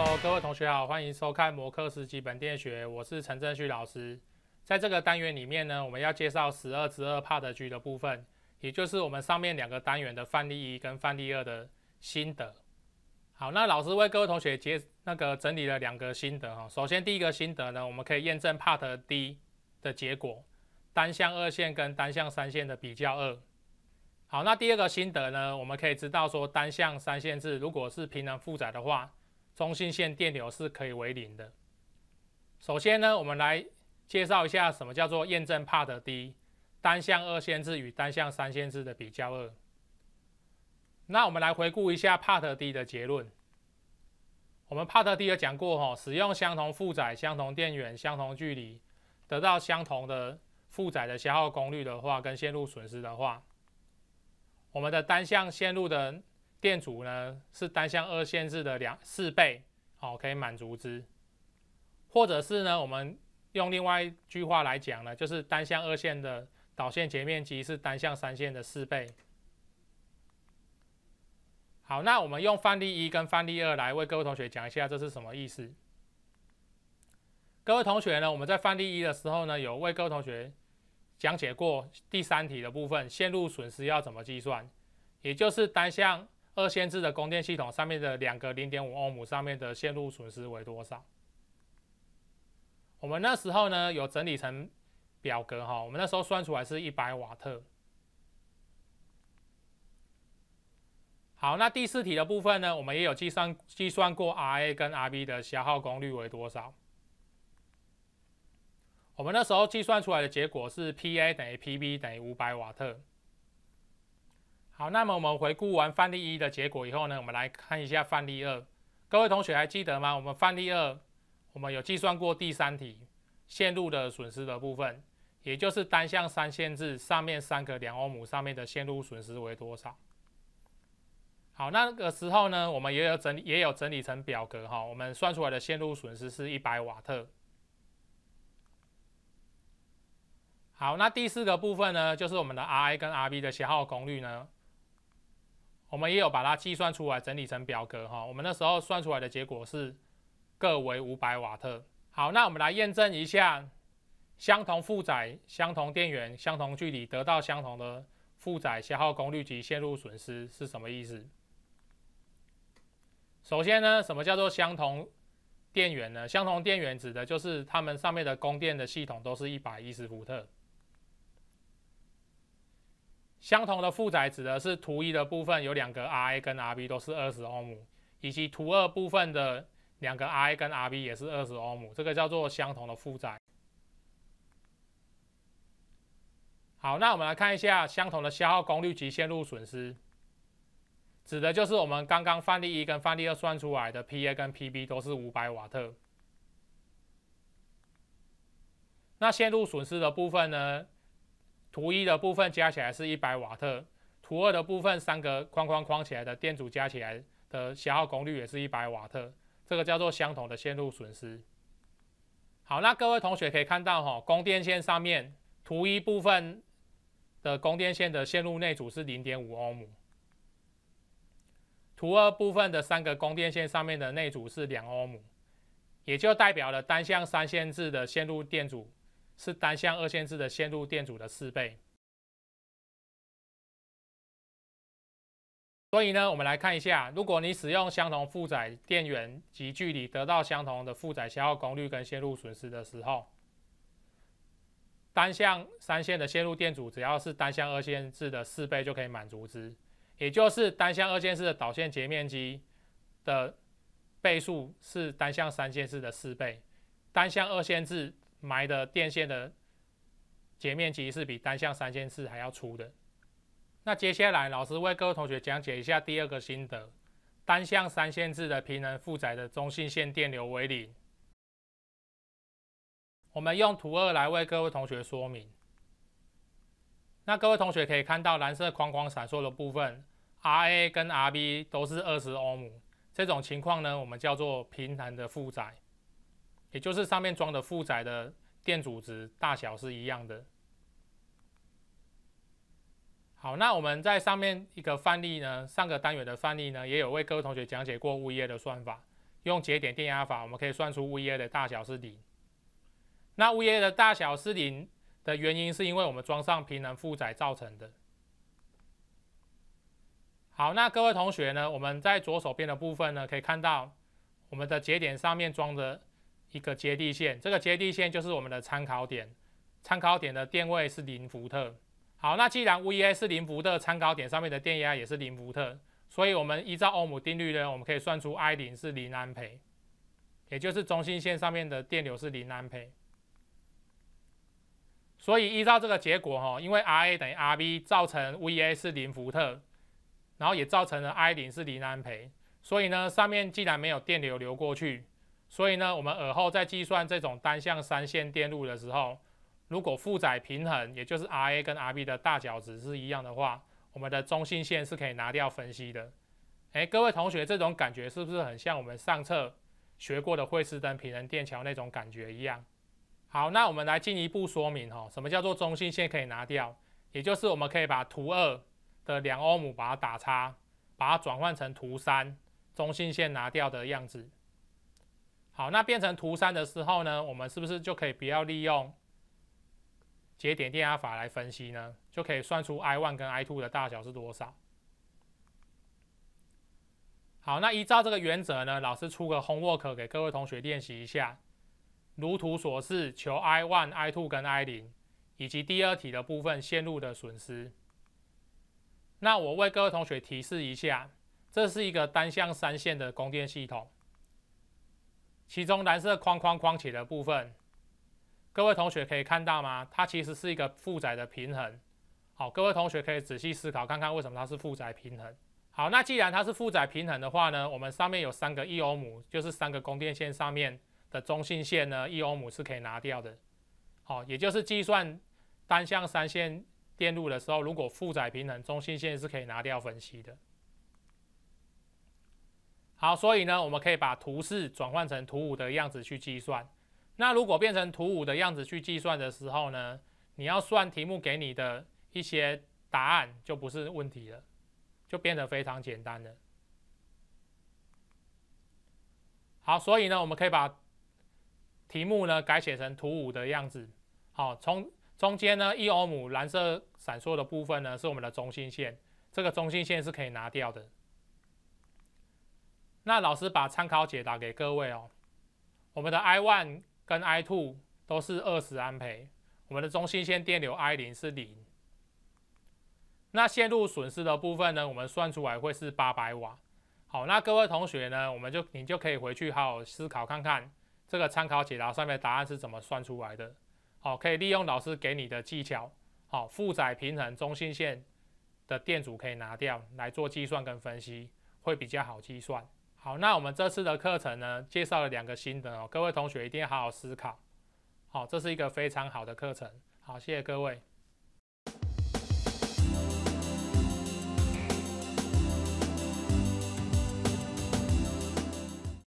Hello，各位同学好，欢迎收看摩克斯基本电学，我是陈正旭老师。在这个单元里面呢，我们要介绍十二之二 Part G 的部分，也就是我们上面两个单元的范例一跟范例二的心得。好，那老师为各位同学结那个整理了两个心得哈。首先第一个心得呢，我们可以验证 Part D 的结果，单向二线跟单向三线的比较二。好，那第二个心得呢？我们可以知道说，单向三线制如果是平衡负载的话，中性线电流是可以为零的。首先呢，我们来介绍一下什么叫做验证 Part D 单向二线制与单向三线制的比较二。那我们来回顾一下 Part D 的结论。我们 Part D 有讲过哈，使用相同负载、相同电源、相同距离，得到相同的负载的消耗功率的话，跟线路损失的话。我们的单向线路的电阻呢，是单向二线制的两四倍，好，可以满足之。或者是呢，我们用另外一句话来讲呢，就是单向二线的导线截面积是单向三线的四倍。好，那我们用范例一跟范例二来为各位同学讲一下这是什么意思。各位同学呢，我们在范例一的时候呢，有为各位同学。讲解过第三题的部分，线路损失要怎么计算？也就是单向二线制的供电系统上面的两个零点五欧姆上面的线路损失为多少？我们那时候呢有整理成表格哈，我们那时候算出来是一百瓦特。好，那第四题的部分呢，我们也有计算计算过 Ra 跟 Rb 的消耗功率为多少？我们那时候计算出来的结果是 Pa 等于 Pb 等于五百瓦特。好，那么我们回顾完范例一的结果以后呢，我们来看一下范例二。各位同学还记得吗？我们范例二，我们有计算过第三题线路的损失的部分，也就是单向三线制上面三个两欧姆上面的线路损失为多少？好，那个时候呢，我们也有整理，也有整理成表格哈。我们算出来的线路损失是一百瓦特。好，那第四个部分呢，就是我们的 Ra 跟 Rb 的消耗功率呢，我们也有把它计算出来，整理成表格哈。我们那时候算出来的结果是各为五百瓦特。好，那我们来验证一下，相同负载、相同电源、相同距离，得到相同的负载消耗功率及线路损失是什么意思？首先呢，什么叫做相同电源呢？相同电源指的就是它们上面的供电的系统都是一百一十伏特。相同的负载指的是图一的部分有两个 Ra 跟 Rb 都是二十欧姆，以及图二部分的两个 Ra 跟 Rb 也是二十欧姆，这个叫做相同的负载。好，那我们来看一下相同的消耗功率及线路损失，指的就是我们刚刚范例一跟范例二算出来的 Pa 跟 Pb 都是五百瓦特。那线路损失的部分呢？图一的部分加起来是一百瓦特，图二的部分三个框框框起来的电阻加起来的消耗功率也是一百瓦特，这个叫做相同的线路损失。好，那各位同学可以看到哈，供电线上面图一部分的供电线的线路内阻是零点五欧姆，图二部分的三个供电线上面的内阻是两欧姆，也就代表了单向三线制的线路电阻。是单向二线制的线路电阻的四倍。所以呢，我们来看一下，如果你使用相同负载电源及距离，得到相同的负载消耗功率跟线路损失的时候，单向三线的线路电阻只要是单向二线制的四倍就可以满足之，也就是单向二线制的导线截面积的倍数是单向三线制的四倍，单向二线制。埋的电线的截面积是比单向三线制还要粗的。那接下来老师为各位同学讲解一下第二个心得：单向三线制的平衡负载的中性线电流为零。我们用图二来为各位同学说明。那各位同学可以看到蓝色框框闪烁的部分，Ra 跟 Rb 都是二十欧姆。这种情况呢，我们叫做平衡的负载。也就是上面装的负载的电阻值大小是一样的。好，那我们在上面一个范例呢，上个单元的范例呢，也有为各位同学讲解过物业的算法，用节点电压法，我们可以算出物业的大小是零。那物业的大小是零的原因，是因为我们装上平衡负载造成的。好，那各位同学呢，我们在左手边的部分呢，可以看到我们的节点上面装着一个接地线，这个接地线就是我们的参考点，参考点的电位是零伏特。好，那既然 VA 是零伏特，参考点上面的电压也是零伏特，所以我们依照欧姆定律呢，我们可以算出 I 零是零安培，也就是中心线上面的电流是零安培。所以依照这个结果哈，因为 RA 等于 RB 造成 VA 是零伏特，然后也造成了 I 零是零安培，所以呢，上面既然没有电流流过去，所以呢，我们尔后在计算这种单向三线电路的时候。如果负载平衡，也就是 Ra 跟 Rb 的大角值是一样的话，我们的中性线是可以拿掉分析的。哎，各位同学，这种感觉是不是很像我们上册学过的惠斯登平衡电桥那种感觉一样？好，那我们来进一步说明哈，什么叫做中性线可以拿掉？也就是我们可以把图二的两欧姆把它打叉，把它转换成图三中性线拿掉的样子。好，那变成图三的时候呢，我们是不是就可以不要利用？节点电压法来分析呢，就可以算出 I one 跟 I two 的大小是多少。好，那依照这个原则呢，老师出个 homework 给各位同学练习一下。如图所示，求 I one、I two 跟 I 零，以及第二题的部分线路的损失。那我为各位同学提示一下，这是一个单向三线的供电系统，其中蓝色框框框起的部分。各位同学可以看到吗？它其实是一个负载的平衡。好，各位同学可以仔细思考看看，为什么它是负载平衡？好，那既然它是负载平衡的话呢，我们上面有三个一欧姆，就是三个供电线上面的中性线呢，一欧姆是可以拿掉的。好，也就是计算单向三线电路的时候，如果负载平衡，中性线是可以拿掉分析的。好，所以呢，我们可以把图四转换成图五的样子去计算。那如果变成图五的样子去计算的时候呢，你要算题目给你的一些答案就不是问题了，就变得非常简单了。好，所以呢，我们可以把题目呢改写成图五的样子。好，从中间呢一欧姆蓝色闪烁的部分呢是我们的中心线，这个中心线是可以拿掉的。那老师把参考解答给各位哦，我们的 I one。跟 I two 都是二十安培，我们的中心线电流 I 零是零。那线路损失的部分呢，我们算出来会是八百瓦。好，那各位同学呢，我们就你就可以回去好好思考看看，这个参考解答上面答案是怎么算出来的。好，可以利用老师给你的技巧，好，负载平衡中心线的电阻可以拿掉来做计算跟分析，会比较好计算。好，那我们这次的课程呢，介绍了两个心得哦，各位同学一定要好好思考。好，这是一个非常好的课程。好，谢谢各位。